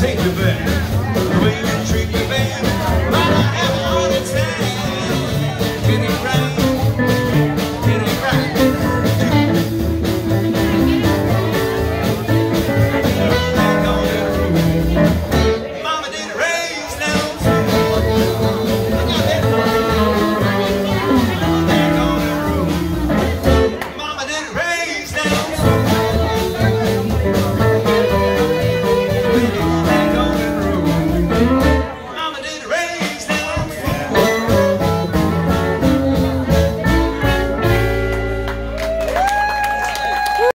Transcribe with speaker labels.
Speaker 1: take the back.